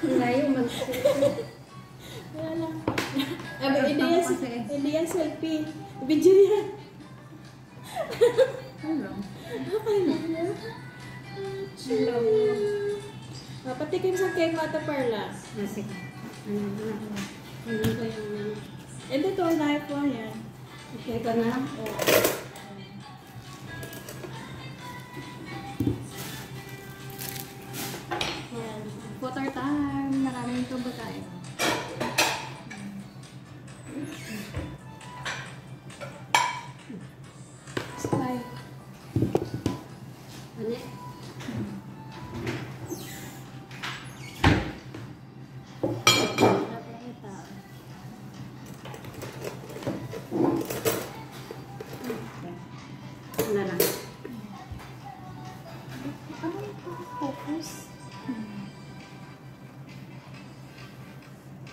Layo man. Wala lang. Abi, hindi yan selfie. Video yan. Hello. Okay na. Hello. Ah, patikim sa cake, Mata Perla. Ah, sige. Ano na? Ano ko yung... Ito to, knife mo yan. Okay ka na? Oh. Time. Maraming tubig tayo. Spy. Ano? Ano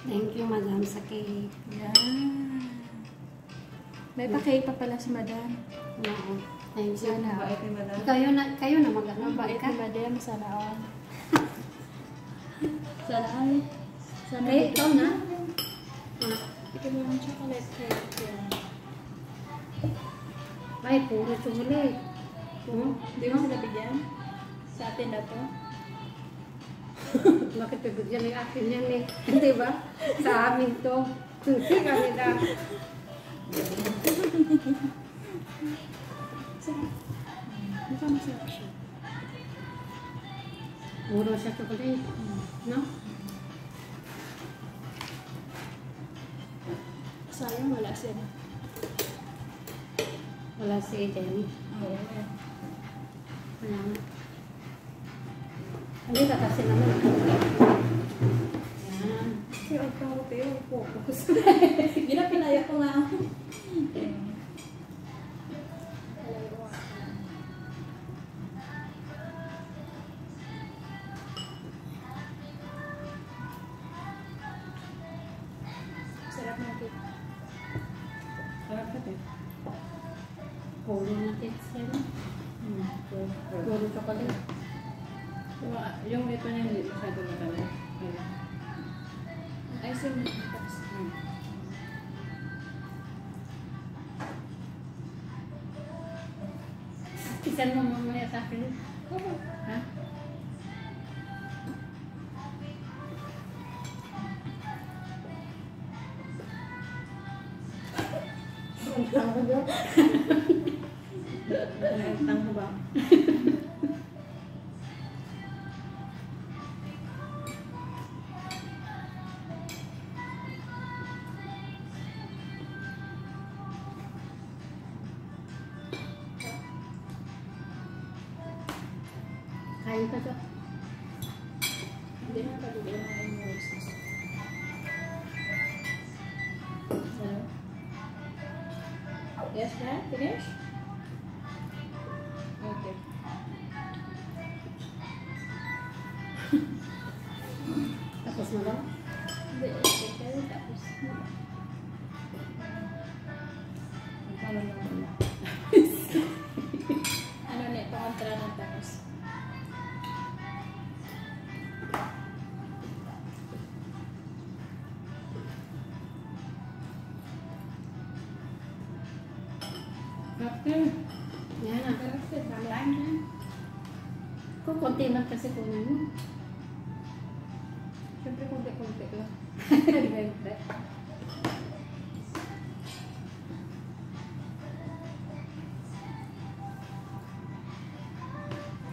Thank you, madam, sa cake. Yan. May pa-cake pa pala si Madam. Oo. Thank you. Sana. Kayo na, kayo na mag-ano ba Mabait ka? ni Madam. Sana all. Sana all. Sana Kayo, ikaw na? Ikaw mo yung chocolate cake. Ay, puro chocolate. Hmm? Hindi mo sila bigyan? Sa atin na to? Bakit bibigyan ng akin yan eh? Di ba? Sa amin to. Susi kami na. Masarap siya. Siya chocolate. No? Sayang wala siya. Wala si Jenny. Oo. Wala nga. Hindi ka kasi naman. Yan. Kasi ang tao tayo, focus. Ginapinaya ko nga. Sarap ng cake. Sarap ka eh. Puro na tits yan. Puro chocolate. Yung, ito niya hindi masyado matamis. Ayun. Icing tapos. Hmm. Isan mo mamaya sa akin. Ha? Kain ka to. Hindi na pagiging mga emotions. Ano? Yes, ma'am? Finish? Kung konti man kasi kunin mo. Siyempre konti-konti lang. Siyempre.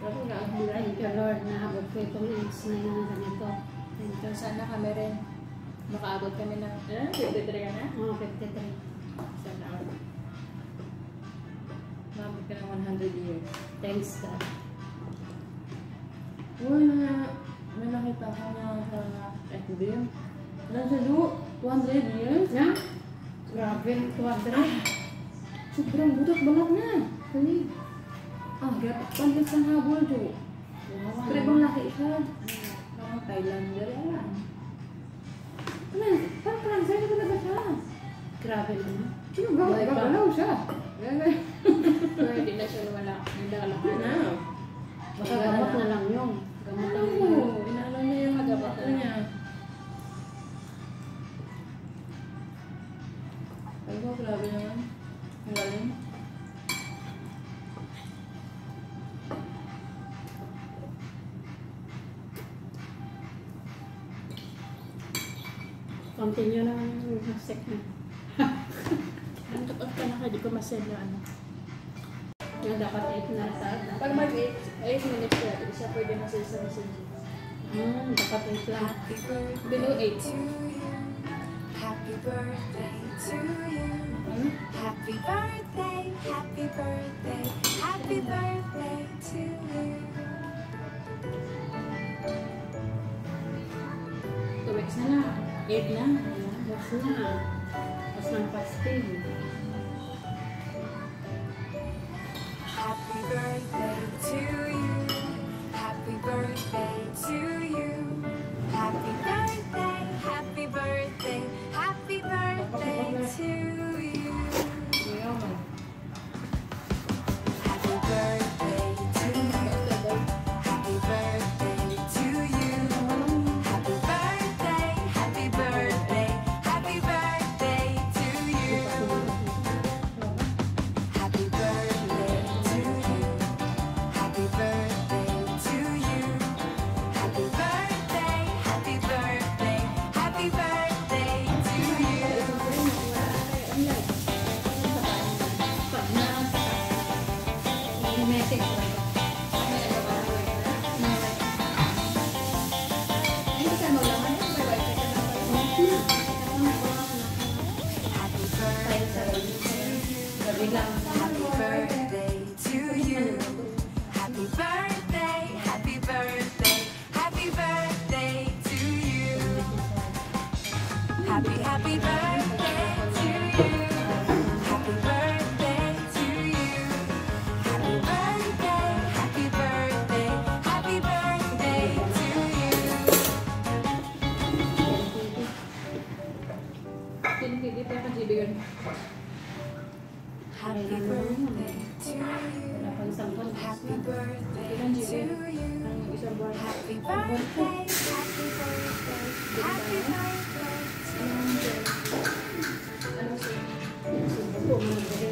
Pero. Thank you Lord na habot ko itong eggs na yun na ganito. Thank you. Sana kami rin. Makaabot kami ng, ano, 53 ka na? Oh, 53. Sana all. Mabot ka ng 100 years. Thanks God. Uy, na, may nakita ko niya sa FB. Ilan siya do? 200 years? Na? Grabe, 200. Sobrang budak balat na. Kani? Ah, gatakpan din sa habol, Jo. Pero bang laki siya? Parang Thailander yan. Ano? Parang Fransay na talaga siya. Grabe naman. Sino ba? Gagalaw siya. Ganun. Pwede na siya. Nagdala ka na. Ano? Continue na yung sec na. Ang tapos ka na hindi ko masend yung ano. Nga dapat 8 na sa Pag mag 8 minutes na, siya pwede masend sa messenger. Hmm, dapat 8 lang. Below 8. Happy birthday to you. Hmm? Happy birthday, happy birthday, happy birthday to you. 2 weeks na lang. 8 na. Boss na. Boss ng pastil. 我们